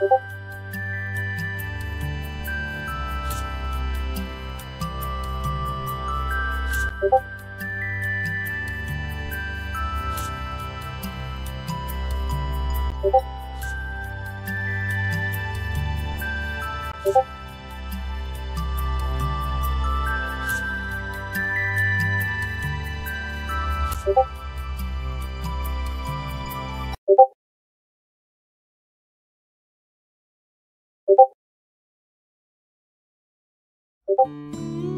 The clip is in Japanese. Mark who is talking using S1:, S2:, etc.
S1: you Música